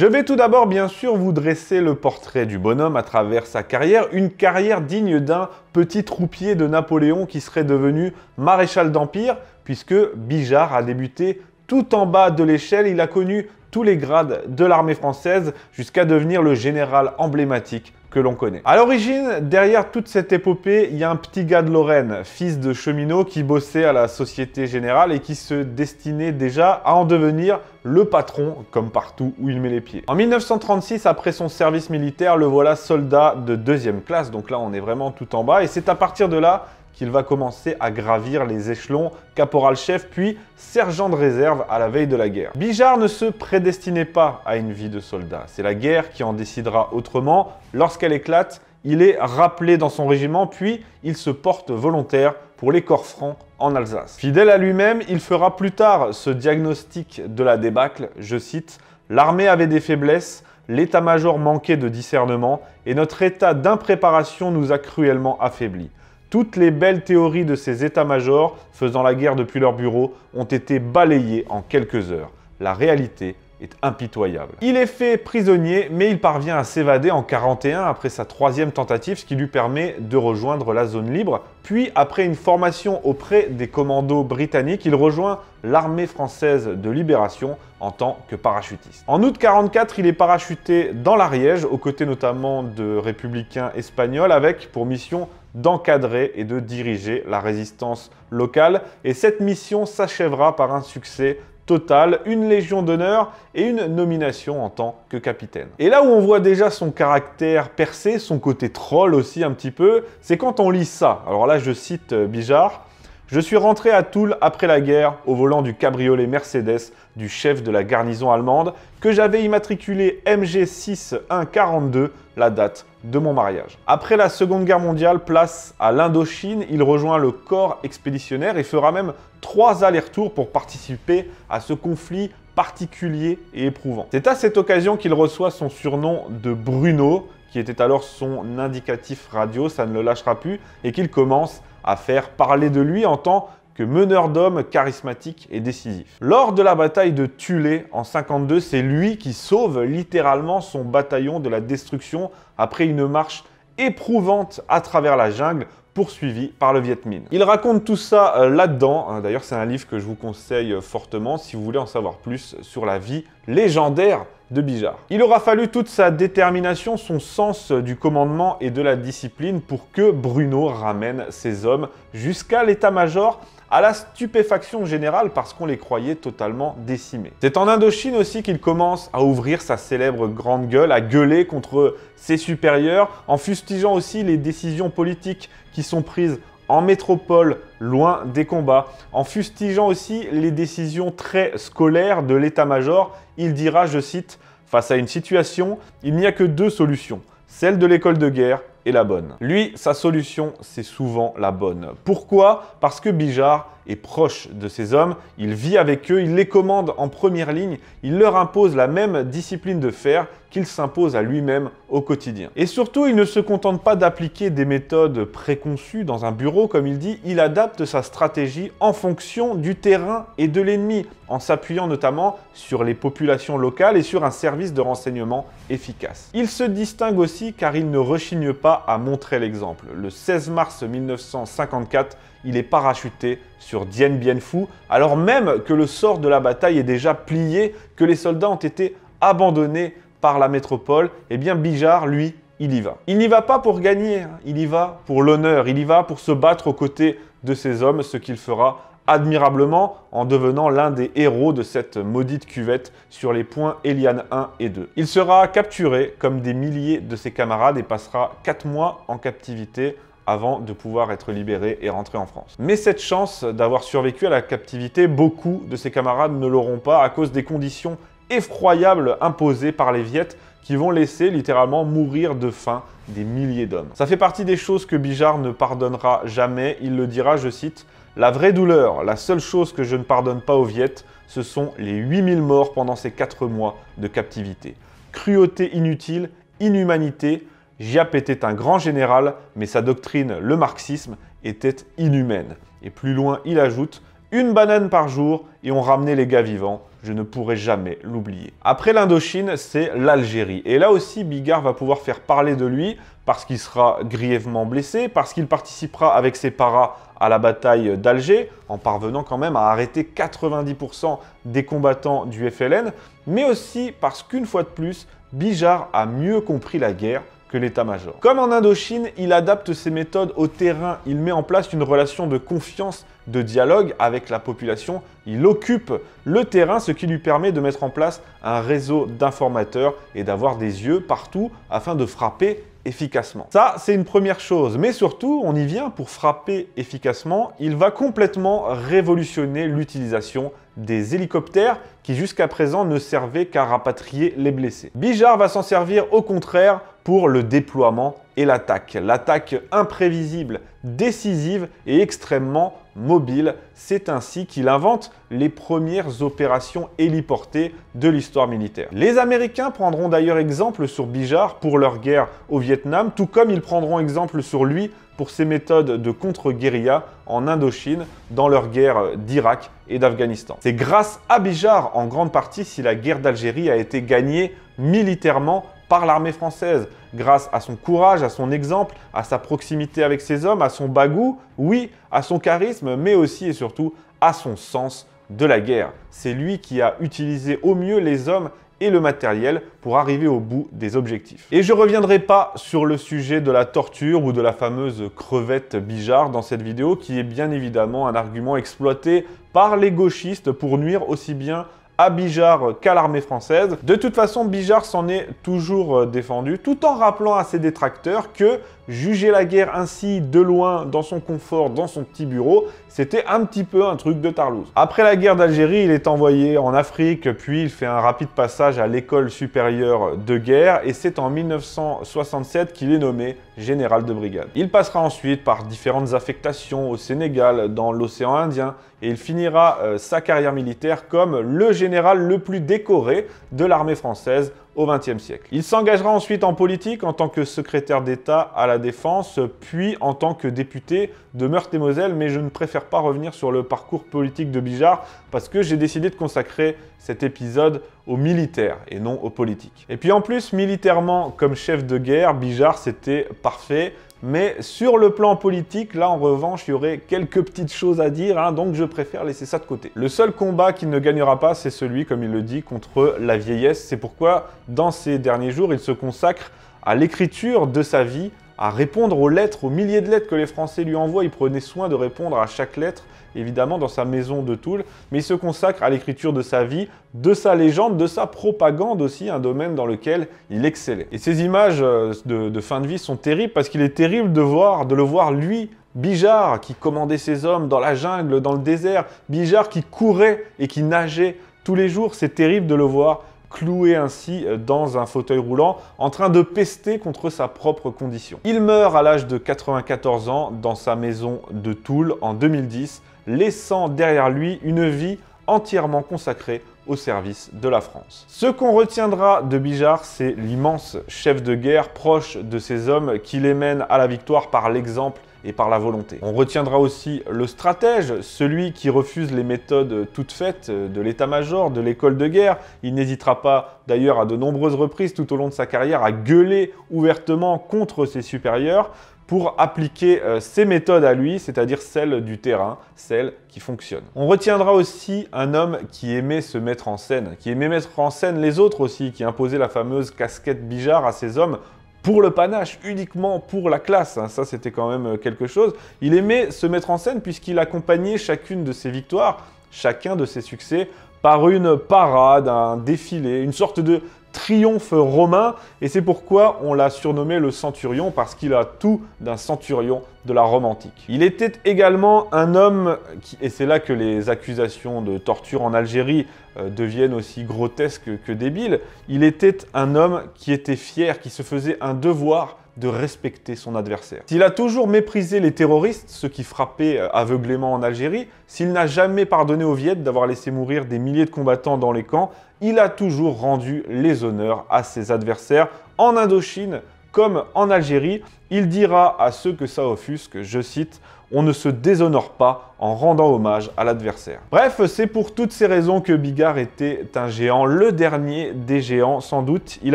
Je vais tout d'abord bien sûr vous dresser le portrait du bonhomme à travers sa carrière, une carrière digne d'un petit troupier de Napoléon qui serait devenu maréchal d'Empire, puisque Bijard a débuté tout en bas de l'échelle, il a connu tous les grades de l'armée française jusqu'à devenir le général emblématique que l'on connaît. À l'origine, derrière toute cette épopée, il y a un petit gars de Lorraine, fils de cheminot qui bossait à la Société Générale et qui se destinait déjà à en devenir le patron, comme partout où il met les pieds. En 1936, après son service militaire, le voilà soldat de deuxième classe, donc là on est vraiment tout en bas, et c'est à partir de là qu'il va commencer à gravir les échelons caporal-chef puis sergent de réserve à la veille de la guerre. Bijard ne se prédestinait pas à une vie de soldat. C'est la guerre qui en décidera autrement. Lorsqu'elle éclate, il est rappelé dans son régiment, puis il se porte volontaire pour les corps francs en Alsace. Fidèle à lui-même, il fera plus tard ce diagnostic de la débâcle, je cite, L'armée avait des faiblesses, l'état-major manquait de discernement, et notre état d'impréparation nous a cruellement affaiblis. Toutes les belles théories de ces états-majors faisant la guerre depuis leur bureau ont été balayées en quelques heures. La réalité est impitoyable. Il est fait prisonnier, mais il parvient à s'évader en 41 après sa troisième tentative, ce qui lui permet de rejoindre la zone libre. Puis, après une formation auprès des commandos britanniques, il rejoint l'armée française de libération en tant que parachutiste. En août 44, il est parachuté dans l'Ariège, aux côtés notamment de républicains espagnols, avec pour mission d'encadrer et de diriger la résistance locale. Et cette mission s'achèvera par un succès total, une légion d'honneur et une nomination en tant que capitaine. Et là où on voit déjà son caractère percé, son côté troll aussi un petit peu, c'est quand on lit ça. Alors là, je cite euh, Bijard. Je suis rentré à Toul après la guerre au volant du cabriolet Mercedes du chef de la garnison allemande que j'avais immatriculé MG6142, la date de mon mariage. Après la Seconde Guerre mondiale, place à l'Indochine, il rejoint le corps expéditionnaire et fera même trois allers-retours pour participer à ce conflit particulier et éprouvant. C'est à cette occasion qu'il reçoit son surnom de Bruno, qui était alors son indicatif radio, ça ne le lâchera plus, et qu'il commence à faire parler de lui en tant meneur d'hommes charismatique et décisif. Lors de la bataille de Tulé en 52, c'est lui qui sauve littéralement son bataillon de la destruction après une marche éprouvante à travers la jungle poursuivi par le Viet Minh. Il raconte tout ça euh, là-dedans. Hein. D'ailleurs, c'est un livre que je vous conseille euh, fortement si vous voulez en savoir plus sur la vie légendaire de Bijard. Il aura fallu toute sa détermination, son sens du commandement et de la discipline pour que Bruno ramène ses hommes jusqu'à l'état-major à la stupéfaction générale parce qu'on les croyait totalement décimés. C'est en Indochine aussi qu'il commence à ouvrir sa célèbre grande gueule, à gueuler contre ses supérieurs, en fustigeant aussi les décisions politiques qui sont prises en métropole, loin des combats, en fustigeant aussi les décisions très scolaires de l'état-major, il dira, je cite, Face à une situation, il n'y a que deux solutions, celle de l'école de guerre la bonne. Lui, sa solution, c'est souvent la bonne. Pourquoi? Parce que Bijard est proche de ses hommes, il vit avec eux, il les commande en première ligne, il leur impose la même discipline de fer qu'il s'impose à lui-même au quotidien. Et surtout, il ne se contente pas d'appliquer des méthodes préconçues dans un bureau, comme il dit, il adapte sa stratégie en fonction du terrain et de l'ennemi, en s'appuyant notamment sur les populations locales et sur un service de renseignement efficace. Il se distingue aussi car il ne rechigne pas à montrer l'exemple. Le 16 mars 1954, il est parachuté sur Dien Bien Phu, alors même que le sort de la bataille est déjà plié, que les soldats ont été abandonnés par la métropole, eh bien Bijard, lui, il y va. Il n'y va pas pour gagner, hein. il y va pour l'honneur, il y va pour se battre aux côtés de ses hommes, ce qu'il fera admirablement en devenant l'un des héros de cette maudite cuvette sur les points Eliane 1 et 2. Il sera capturé comme des milliers de ses camarades et passera 4 mois en captivité avant de pouvoir être libéré et rentrer en France. Mais cette chance d'avoir survécu à la captivité, beaucoup de ses camarades ne l'auront pas à cause des conditions effroyables imposées par les Viettes qui vont laisser littéralement mourir de faim des milliers d'hommes. Ça fait partie des choses que Bijard ne pardonnera jamais. Il le dira, je cite, La vraie douleur, la seule chose que je ne pardonne pas aux Viettes, ce sont les 8000 morts pendant ces 4 mois de captivité. Cruauté inutile, inhumanité, Giap était un grand général, mais sa doctrine, le marxisme, était inhumaine. Et plus loin, il ajoute une banane par jour et on ramenait les gars vivants. Je ne pourrai jamais l'oublier. Après l'Indochine, c'est l'Algérie. Et là aussi, Bigard va pouvoir faire parler de lui parce qu'il sera grièvement blessé, parce qu'il participera avec ses paras à la bataille d'Alger, en parvenant quand même à arrêter 90% des combattants du FLN, mais aussi parce qu'une fois de plus, Bijard a mieux compris la guerre l'état-major. Comme en Indochine, il adapte ses méthodes au terrain, il met en place une relation de confiance, de dialogue avec la population, il occupe le terrain, ce qui lui permet de mettre en place un réseau d'informateurs et d'avoir des yeux partout afin de frapper efficacement. Ça, c'est une première chose, mais surtout, on y vient pour frapper efficacement, il va complètement révolutionner l'utilisation des hélicoptères qui jusqu'à présent ne servaient qu'à rapatrier les blessés. Bijard va s'en servir au contraire pour le déploiement et l'attaque. L'attaque imprévisible, décisive et extrêmement mobile. C'est ainsi qu'il invente les premières opérations héliportées de l'histoire militaire. Les Américains prendront d'ailleurs exemple sur Bijard pour leur guerre au Vietnam, tout comme ils prendront exemple sur lui pour ses méthodes de contre-guérilla en Indochine dans leur guerre d'Irak et d'Afghanistan. C'est grâce à Bijard en grande partie si la guerre d'Algérie a été gagnée militairement par l'armée française, grâce à son courage, à son exemple, à sa proximité avec ses hommes, à son bagou, oui, à son charisme, mais aussi et surtout à son sens de la guerre. C'est lui qui a utilisé au mieux les hommes et le matériel pour arriver au bout des objectifs. Et je reviendrai pas sur le sujet de la torture ou de la fameuse crevette Bijard dans cette vidéo qui est bien évidemment un argument exploité par les gauchistes pour nuire aussi bien à Bijard qu'à l'armée française. De toute façon, Bijard s'en est toujours euh, défendu, tout en rappelant à ses détracteurs que juger la guerre ainsi de loin, dans son confort, dans son petit bureau, c'était un petit peu un truc de Tarlouse. Après la guerre d'Algérie, il est envoyé en Afrique, puis il fait un rapide passage à l'école supérieure de guerre, et c'est en 1967 qu'il est nommé général de brigade. Il passera ensuite par différentes affectations au Sénégal, dans l'océan Indien, et il finira euh, sa carrière militaire comme le général le plus décoré de l'armée française au XXe siècle. Il s'engagera ensuite en politique en tant que secrétaire d'État à la Défense, puis en tant que député de Meurthe-et-Moselle, mais je ne préfère pas revenir sur le parcours politique de Bijard parce que j'ai décidé de consacrer cet épisode aux militaires et non aux politiques. Et puis en plus, militairement, comme chef de guerre, Bijard c'était parfait. Mais sur le plan politique, là en revanche, il y aurait quelques petites choses à dire, hein, donc je préfère laisser ça de côté. Le seul combat qu'il ne gagnera pas, c'est celui, comme il le dit, contre la vieillesse. C'est pourquoi, dans ces derniers jours, il se consacre à l'écriture de sa vie, à répondre aux lettres, aux milliers de lettres que les Français lui envoient. Il prenait soin de répondre à chaque lettre, évidemment, dans sa maison de Toul, mais il se consacre à l'écriture de sa vie, de sa légende, de sa propagande aussi, un domaine dans lequel il excellait. Et ces images euh, de, fin de vie sont terribles parce qu'il est terrible de, voir, de le voir, lui, Bijard, qui commandait ses hommes dans la jungle, dans le désert, Bijard qui courait et qui nageait tous les jours, c'est terrible de le voir cloué ainsi euh, dans un fauteuil roulant, en train de pester contre sa propre condition. Il meurt à l'âge de 94 ans dans sa maison de Toul en 2010, laissant derrière lui une vie entièrement consacrée au service de la France. Ce qu'on retiendra de Bijard, c'est l'immense chef de guerre proche de ces hommes qui les mène à la victoire par l'exemple et par la volonté. On retiendra aussi le stratège, celui qui refuse les méthodes toutes faites de l'état-major, de l'école de guerre. Il n'hésitera pas d'ailleurs à de nombreuses reprises tout au long de sa carrière à gueuler ouvertement contre ses supérieurs pour appliquer euh, ses méthodes à lui, c'est-à-dire celles du terrain, celles qui fonctionnent. On retiendra aussi un homme qui aimait se mettre en scène, qui aimait mettre en scène les autres aussi, qui imposait la fameuse casquette Bijard à ses hommes pour le panache, uniquement pour la classe. Hein. Ça, c'était quand même euh, quelque chose. Il aimait se mettre en scène puisqu'il accompagnait chacune de ses victoires, chacun de ses succès, par une parade, un défilé, une sorte de triomphe romain, et c'est pourquoi on l'a surnommé le centurion, parce qu'il a tout d'un centurion de la Rome antique. Il était également un homme, et c'est là que les accusations de torture en Algérie euh, deviennent aussi grotesques que débiles, il était un homme qui était fier, qui se faisait un devoir de respecter son adversaire. S'il a toujours méprisé les terroristes, ceux qui frappaient euh, aveuglément en Algérie, s'il n'a jamais pardonné aux Viettes d'avoir laissé mourir des milliers de combattants dans les camps, il a toujours rendu les honneurs à ses adversaires en Indochine comme en Algérie. Il dira à ceux que ça offusque, je cite, on ne se déshonore pas en rendant hommage à l'adversaire. Bref, c'est pour toutes ces raisons que Bigard était un géant, le dernier des géants sans doute. Il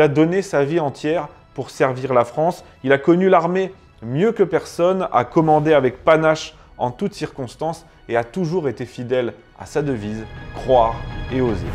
a donné sa vie entière pour servir la France. Il a connu l'armée mieux que personne, a commandé avec panache en toutes circonstances et a toujours été fidèle à sa devise, croire et oser.